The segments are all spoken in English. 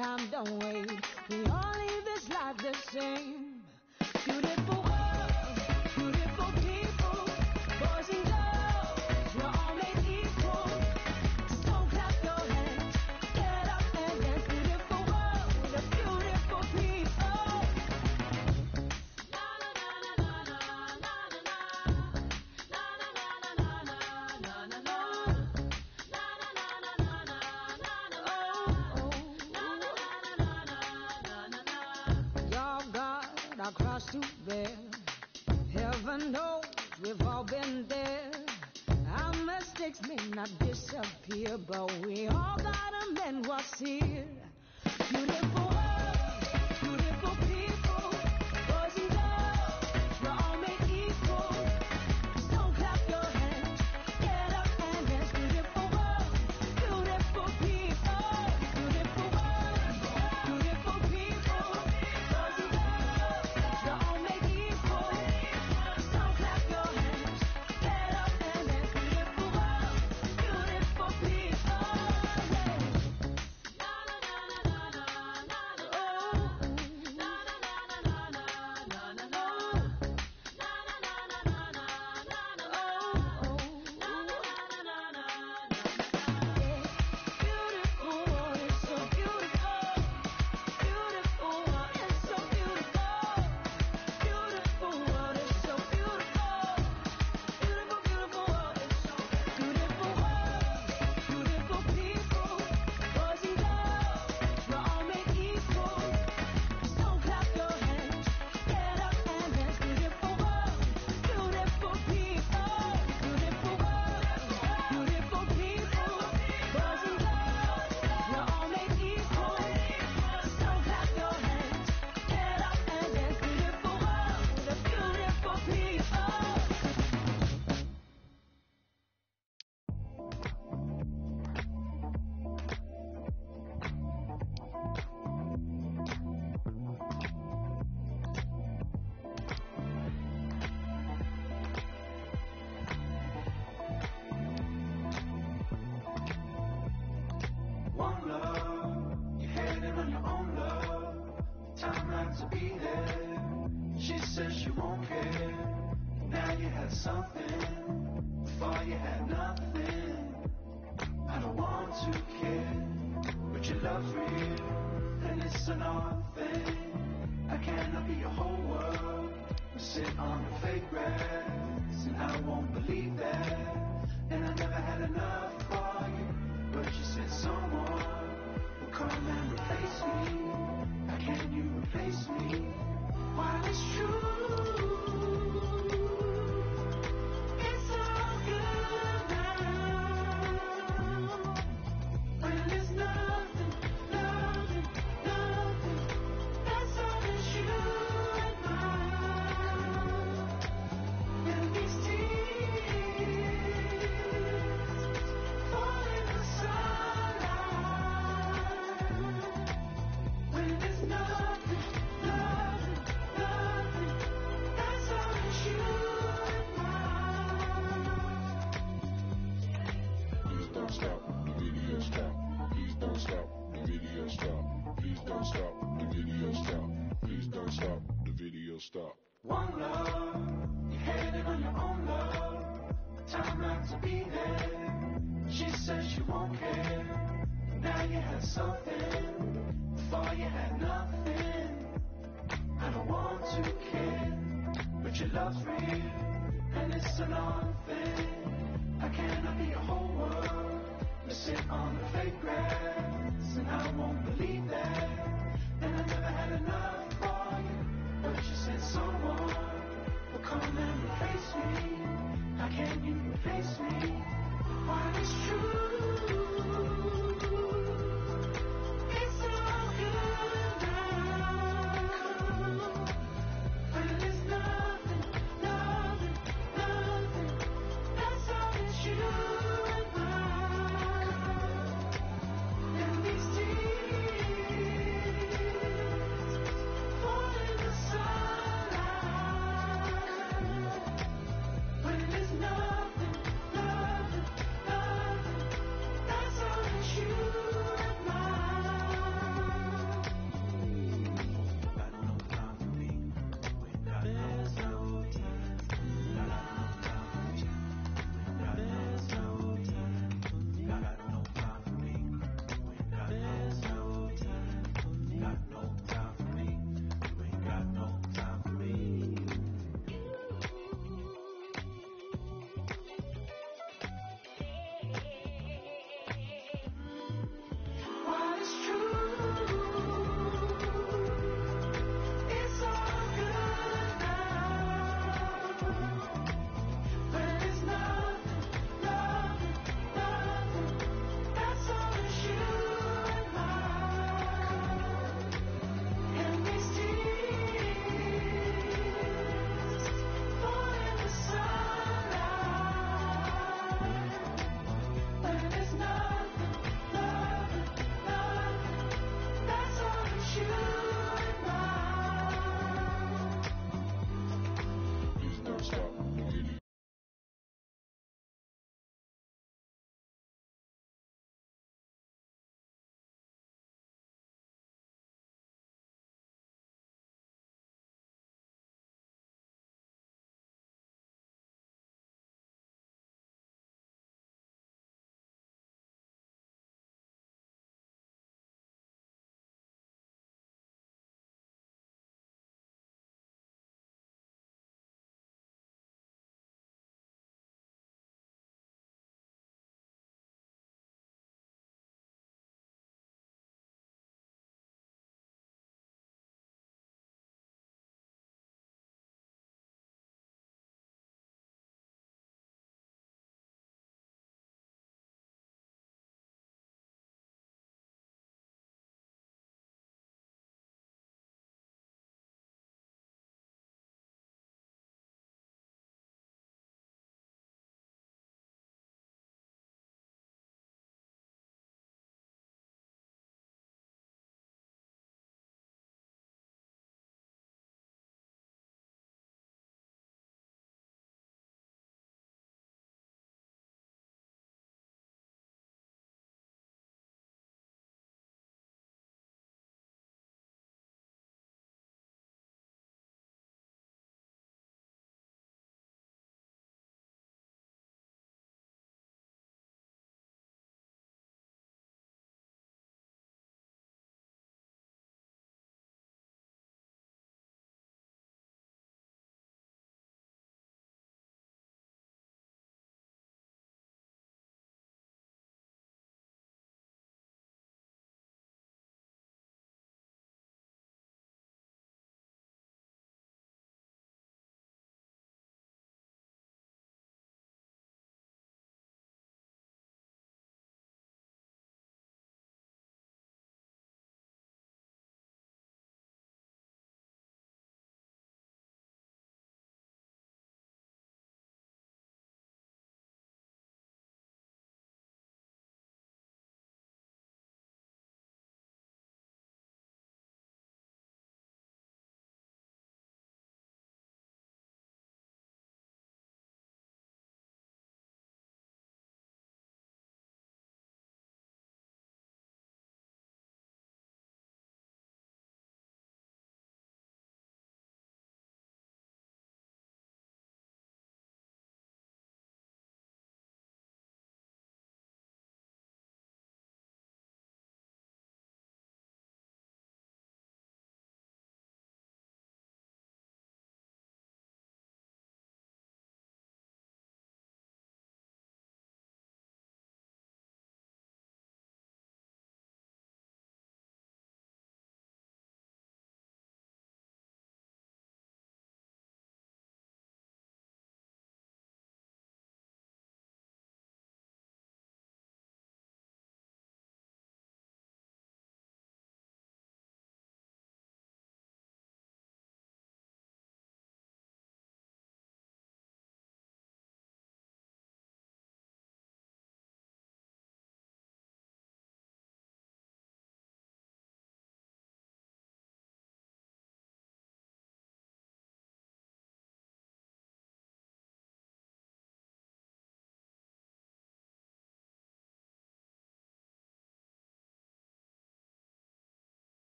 time, don't. to there. Heaven knows we've all been there. Our mistakes may not disappear, but we all gotta mend what's here. One love, you're headed on your own love. Time not to be there. She says she won't care. Now you have something.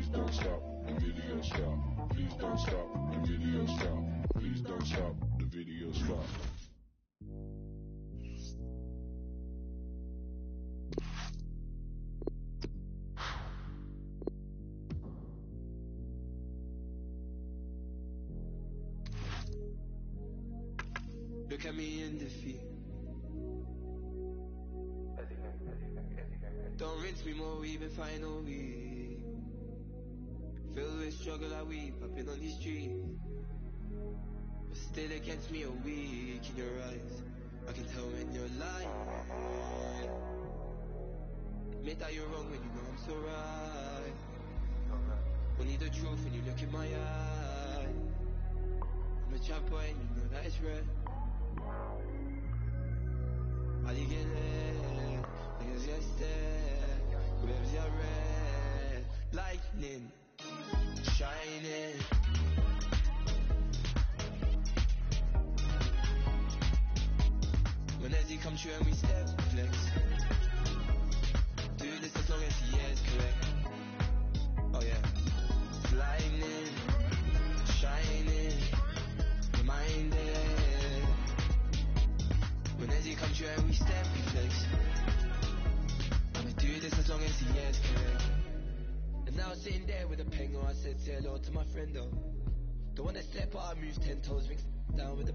Please don't stop the video stop. Please don't stop the video stop. Please don't stop the video stop. Look at me in defeat. Don't rinse me more, we been struggle, I weep. I've been on these streets. But still against me, a weak in your eyes. I can tell when you're lying. Admit that you're wrong when you know I'm so right. Only the truth when you look in my eye. I'm a trap boy and you know that it's red. Ali gelir, niggas yesterday, waves are red, lightning, shining. When as he come true and we step one that step out moves ten toes, mix down with the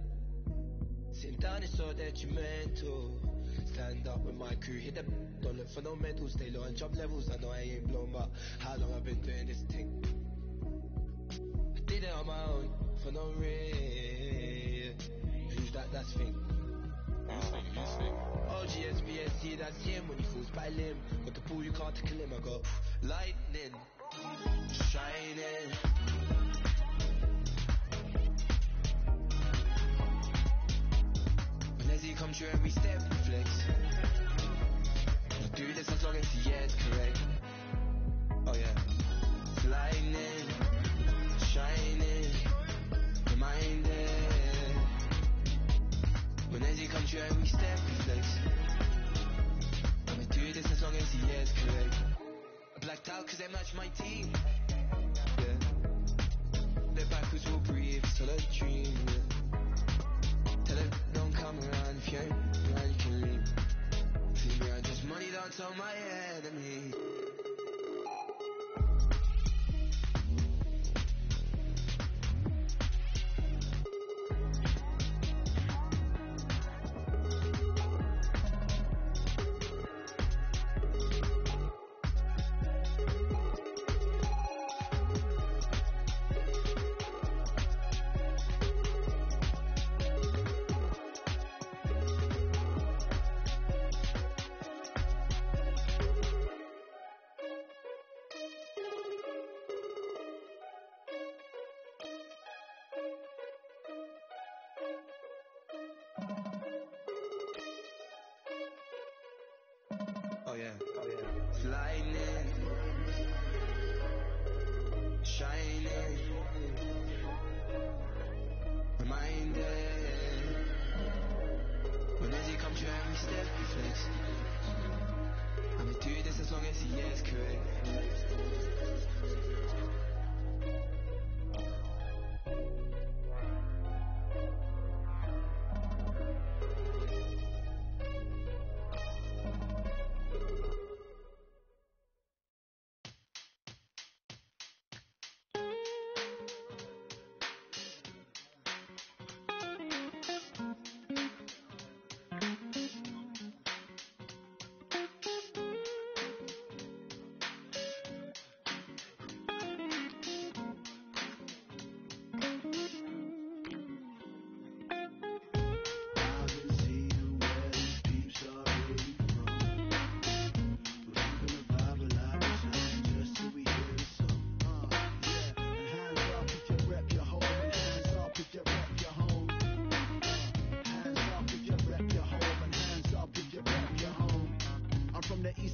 Sitting down is so detrimental. Stand up with my crew, hit the don't look for no mental, stay low and job levels. I know I ain't blown, but how long I've been doing this thing? I did it on my own for no reason. Who's that? That's thing. OGS, BSC, that's him when he falls by limb. Got the ball, you can't tackle him. I go lightning, shining. As come true we step we flex. Do this as long as he is correct. Oh yeah, lightning, shining,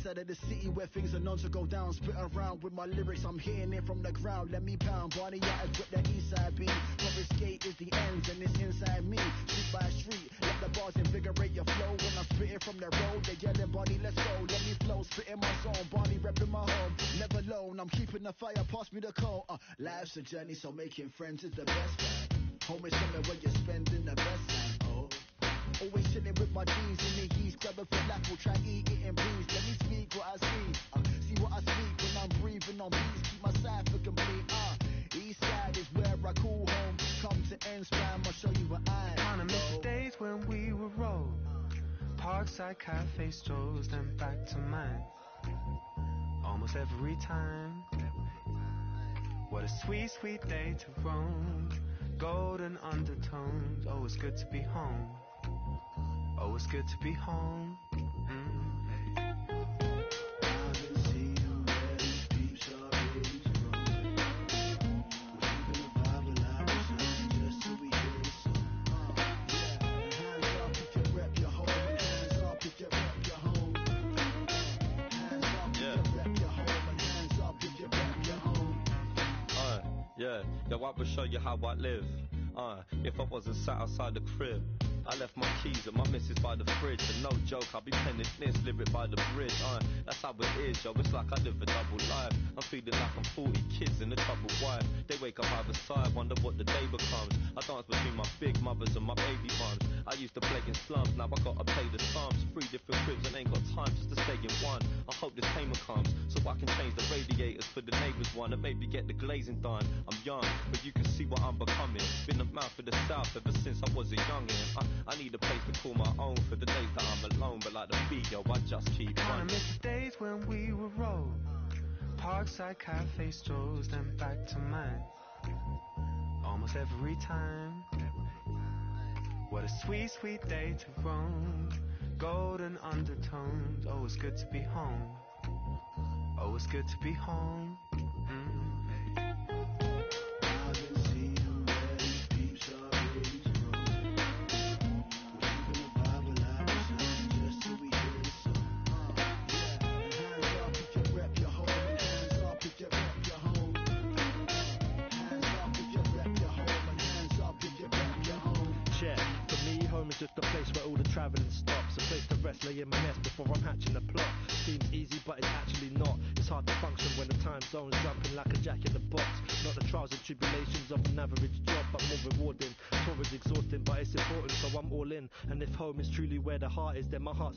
east of the city where things are known to go down. Spit around with my lyrics, I'm hitting it from the ground. Let me pound. Barney Yacht is what the east side be. Confiscate is the ends and it's inside me. Street by street, let the bars invigorate your flow. When I'm spitting from the road, they yelling, Barney, let's go. Let me flow, spitting my zone. Barney repping my home. Never alone, I'm keeping the fire. Pass me the coal. Uh, life's a journey, so making friends is the best. Home is somewhere where you're spending the best time. Oh. Always chilling with my G's in the east, for lack, will try eat it in peace. Let me speak what I see, uh, see what I speak when I'm breathing on beats. Keep my side for complete. Uh, east side is where I call home. Come to Amsterdam, I'll show you what I Kinda miss the days when we were rolled. Parkside cafe strolls, then back to mine. Almost every time. What a sweet, sweet day to roam. Golden undertones. always good to be home. Oh, it's good to be home. Uh, yeah, yo, I will show you how I live. Uh, if I wasn't sat outside the crib, I left my keys at my missus by the fridge. And no joke, I'll be penning this lyric by the bridge. Uh, that's how it is, yo. It's like I live a double life. I'm feeling like I'm 40 kids and a troubled wife. They wake up either side, wonder what the day becomes. I dance between my big mothers and my baby mums. I used to play in slums, now I gotta pay the sums. Three different cribs and ain't got time just to stay in one. I hope this payment comes so I can change the radiators for the neighbours one and maybe get the glazing done. I'm young, but you can see what I'm becoming. Been a mouth of the south ever since I was a youngin'. I, I need a place to call my own for the days that I'm alone, but like the beat, yo, I just keep running. miss the days when we were rolled. Parkside cafe strolls, then back to mine. Almost every time. What a sweet, sweet day to roam. Golden undertones. Oh, it's good to be home. Oh, it's good to be home. Mm.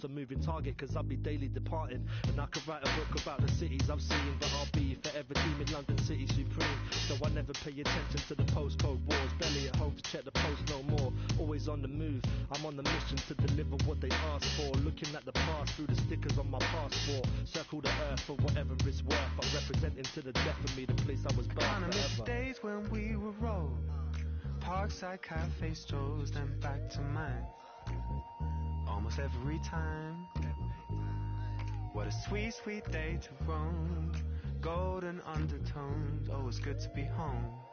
A moving target, cause I'll be daily departing. And I could write a book about the cities I've seen, but I'll be forever deeming London City supreme. So I never pay attention to the postcode wars. Barely at home to check the post no more. Always on the move. I'm on the mission to deliver what they ask for. Looking at the past through the stickers on my passport. Circle the earth for whatever it's worth. But representing to the death of me the place I was born Kinda miss days when we were rolled. Parkside cafe strolls, then back to mine. Almost every time. What a sweet, sweet day to roam. Golden undertones. Oh, it's good to be home.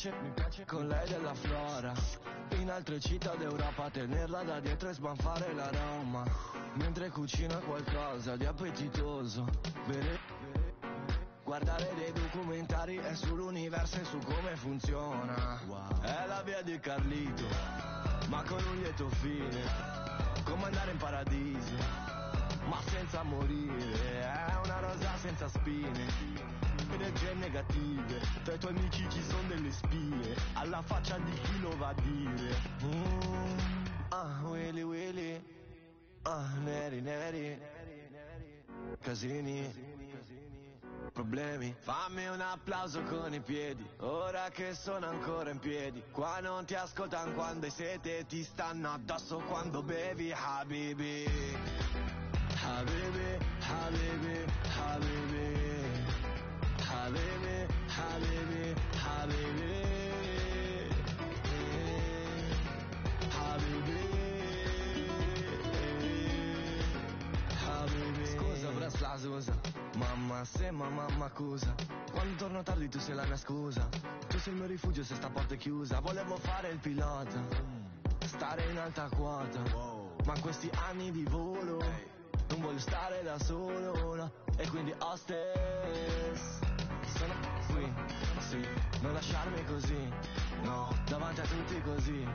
Piace, mi piace. Con lei della flora In altre città d'Europa tenerla da dietro e sbanfare l'aroma. Mentre cucina qualcosa di appetitoso. Bere, Guardare dei documentari è sull'universo e su come funziona. È la via di Carlito Ma con un lieto fine. Come andare in paradiso Ma senza morire. È una rosa senza spine energie negative Tra i tuoi Alla faccia di chi lo va a dire. Mm, Ah, Willy Willy. Ah, neri neri. Casini. Problemi. Fammi un applauso con i piedi Ora che sono ancora in piedi. Qua non ti ascoltano quando hai sete Ti stanno addosso quando bevi. Habibi. Habibi Habibi Ma se mamma m'accusa. Quando torno tardi tu sei la mia scusa. Tu sei il mio rifugio se sta porta è chiusa. Volevo fare il pilota. Stare in alta quota. Ma in questi anni di volo Non voglio stare da solo no. E quindi hostess. Sono qui, sì. Non lasciarmi così No, davanti a tutti così.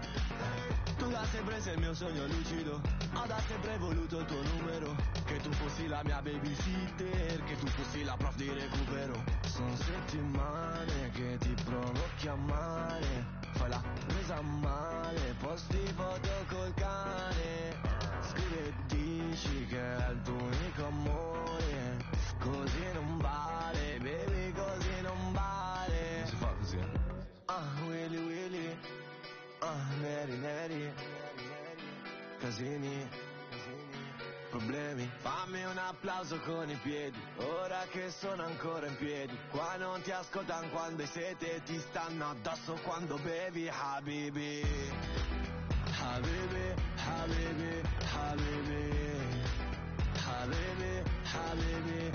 Tu da sempre sei il mio sogno lucido. Ho da sempre voluto il tuo la mia babysitter Che tu fossi la prof di recupero. Sono settimane che ti provo a chiamare. Fai la presa male Posti foto col cane. Scrivi e dici che è il tuo unico amore. Così non vale, baby così non vale. Non si fa così Ah, Willy Willy. Ah, neri neri Casini Problemi. Fammi un applauso con i piedi Ora che sono ancora in piedi. Qua non ti ascoltano quando hai sete Ti stanno addosso quando bevi Habibi. Habibi, Habibi, Habibi. Habibi, Habibi,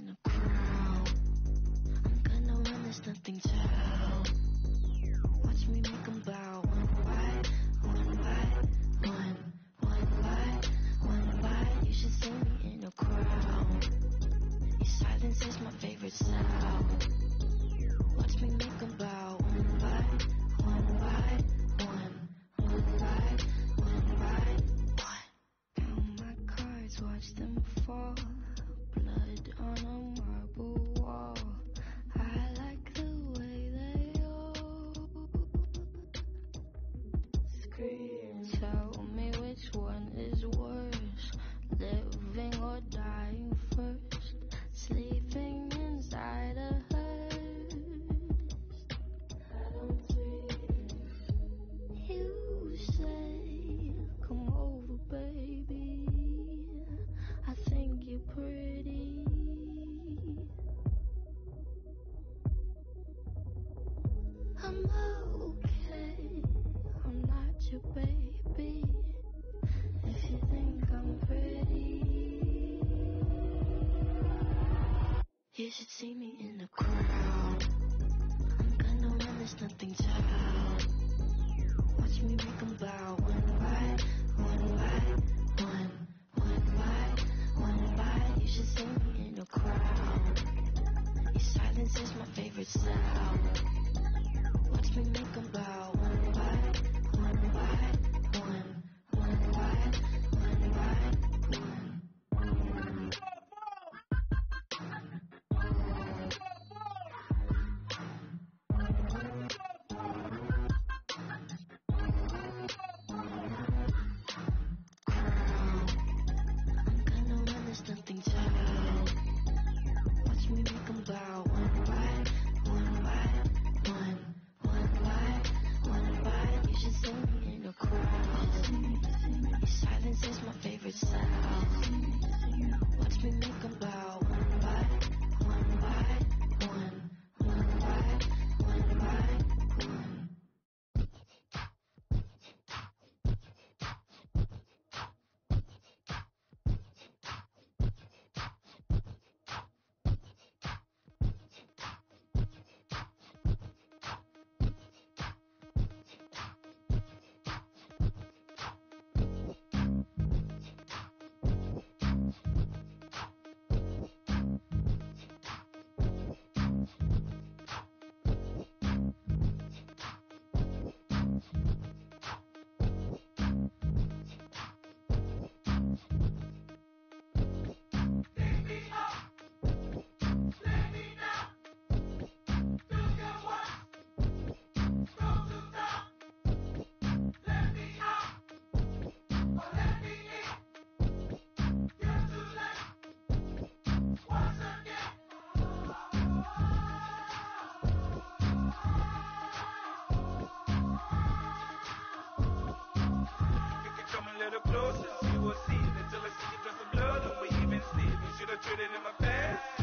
the closest you will see. Until I see you drop some blood, don't we even see. You should have traded in my past.